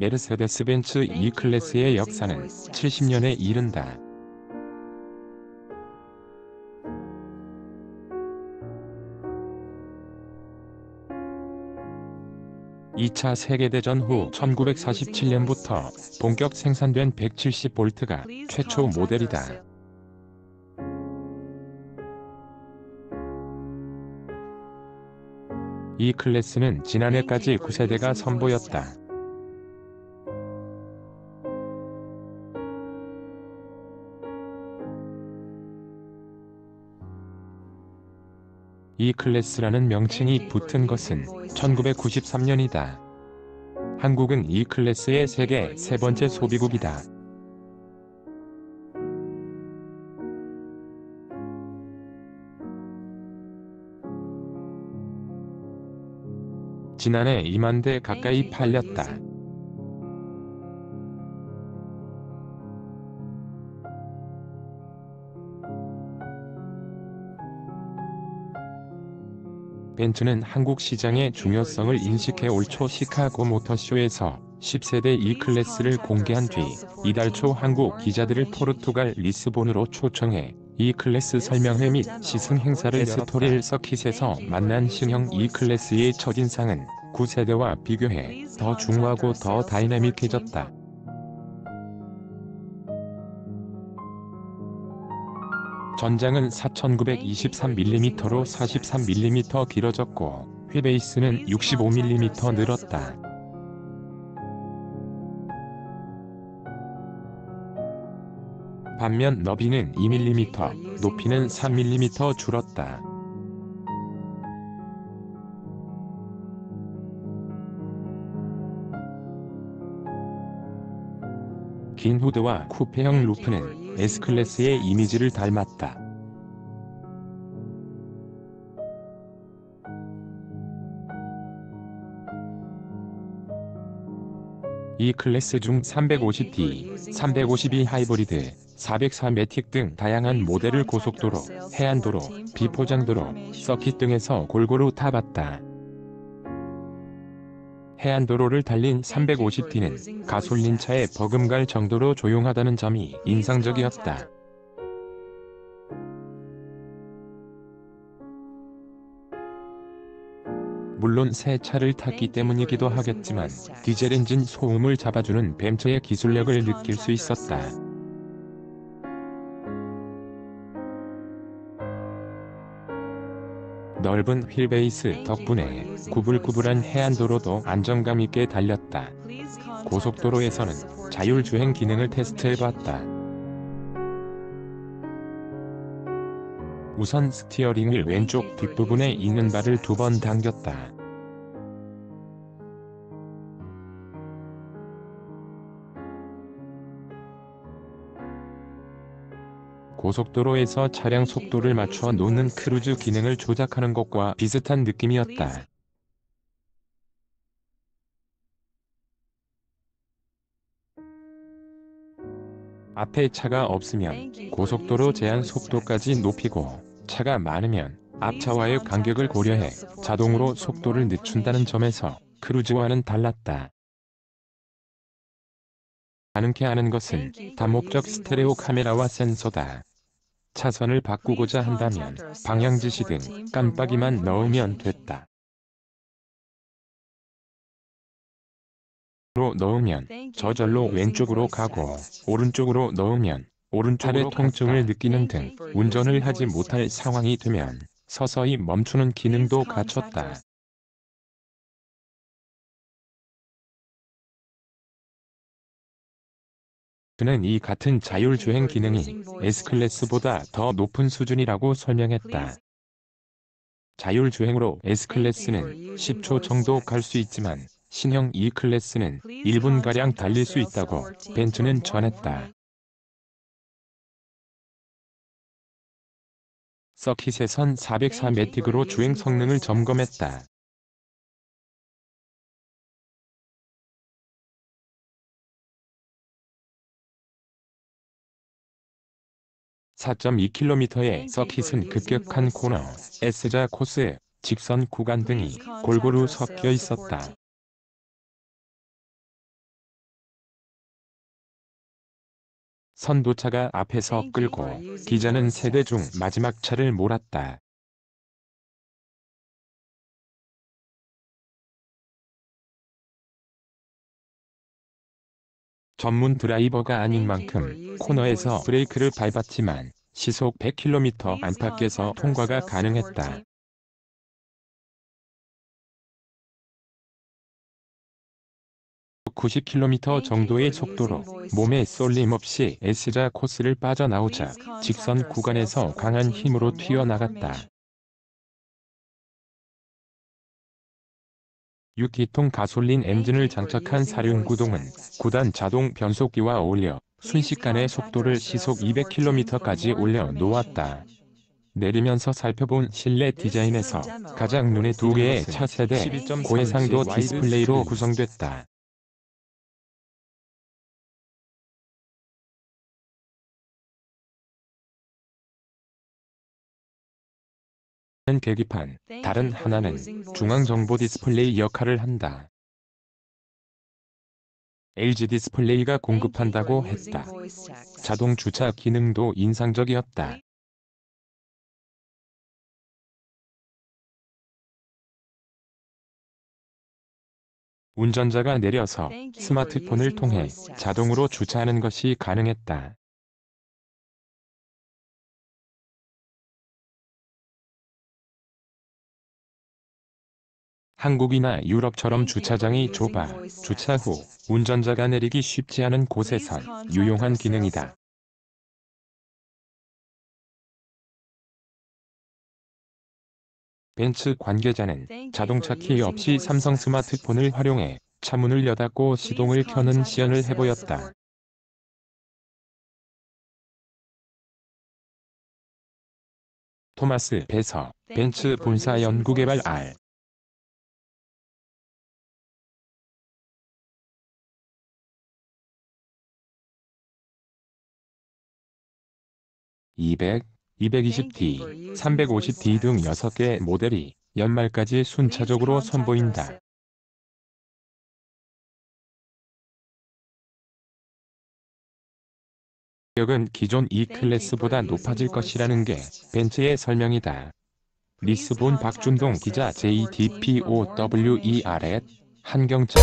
메르세데스 벤츠 E클래스의 역사는 70년에 이른다. 2차 세계대전 후 1947년부터 본격 생산된 170V가 최초 모델이다. 이 클래스는 지난해까지 9세대가 선보였다. 이 클래스라는 명칭이 붙은 것은 1993년이다. 한국은 이 클래스의 세계 세 번째 소비국이다. 지난해 2만 대 가까이 팔렸다. 벤츠는 한국 시장의 중요성을 인식해 올 초 시카고 모터쇼에서 10세대 E클래스를 공개한 뒤 이달 초 한국 기자들을 포르투갈 리스본으로 초청해 E클래스 설명회 및 시승 행사를 에스토릴 서킷에서 만난 신형 E클래스의 첫인상은 9세대와 비교해 더 중후하고 더 다이내믹해졌다. 전장은 4923mm로 43mm 길어졌고 휠베이스는 65mm 늘었다. 반면 너비는 2mm, 높이는 3mm 줄었다. 긴 후드와 쿠페형 루프는 S클래스의 이미지를 닮았다. E클래스 중 350D, 350e 하이브리드, 400 4매틱 등 다양한 모델을 고속도로, 해안도로, 비포장도로, 서킷 등에서 골고루 타봤다. 해안도로를 달린 350D는 가솔린차에 버금갈 정도로 조용하다는 점이 인상적이었다. 물론 새 차를 탔기 때문이기도 하겠지만 디젤 엔진 소음을 잡아주는 벤츠의 기술력을 느낄 수 있었다. 넓은 휠베이스 덕분에 구불구불한 해안도로도 안정감 있게 달렸다. 고속도로에서는 자율주행 기능을 테스트해봤다. 우선 스티어링을 왼쪽 뒷부분에 있는 발을 두 번 당겼다. 고속도로에서 차량 속도를 맞춰 놓는 크루즈 기능을 조작하는 것과 비슷한 느낌이었다. 앞에 차가 없으면 고속도로 제한 속도까지 높이고 차가 많으면 앞차와의 간격을 고려해 자동으로 속도를 늦춘다는 점에서 크루즈와는 달랐다. 가능케 하는 것은 다목적 스테레오 카메라와 센서다. 차선을 바꾸고자 한다면 방향지시 등 깜빡이만 넣으면 됐다. 로 넣으면 저절로 왼쪽으로 가고 오른쪽으로 넣으면 오른쪽의 통증을 느끼는 등 운전을 하지 못할 상황이 되면 서서히 멈추는 기능도 갖췄다. 그는 이 같은 자율주행 기능이 S클래스보다 더 높은 수준이라고 설명했다. 자율주행으로 S클래스는 10초 정도 갈 수 있지만 신형 E클래스는 1분가량 달릴 수 있다고 벤츠는 전했다. 서킷에선 404 매틱으로 주행 성능을 점검했다. 4.2km의 서킷은 급격한 코너, S자 코스, 직선 구간 등이 골고루 섞여 있었다. 선도차가 앞에서 끌고 기자는 세대 중 마지막 차를 몰았다. 전문 드라이버가 아닌 만큼 코너에서 브레이크를 밟았지만 시속 100km 안팎에서 통과가 가능했다. (90km) 정도의 속도로 몸에 쏠림 없이 S자 코스를 빠져나오자 직선 구간에서 강한 힘으로 튀어나갔다. 6기통 가솔린 엔진을 장착한 사륜구동은 9단 자동 변속기와 어울려 순식간에 속도를 시속 200km까지 올려 놓았다. 내리면서 살펴본 실내 디자인에서 가장 눈에 두 개의 차세대 고해상도 디스플레이로 구성됐다. 계기판, 다른 하나는 중앙정보 디스플레이 역할을 한다. LG 디스플레이가 공급한다고 했다. 자동 주차 기능도 인상적이었다. 운전자가 내려서 스마트폰을 통해 자동으로 주차하는 것이 가능했다. 한국이나 유럽처럼 주차장이 좁아 주차 후 운전자가 내리기 쉽지 않은 곳에선 유용한 기능이다. 벤츠 관계자는 자동차 키 없이 삼성 스마트폰을 활용해 차문을 여닫고 시동을 켜는 시연을 해보였다. 토마스 베서 벤츠 본사 연구개발 R 200, 220D, 350D 등 6개 모델이 연말까지 순차적으로 선보인다. 가격은 기존 E클래스보다 높아질 것이라는 게 벤츠의 설명이다. 리스본 박준동 기자 JTPOWER 한경철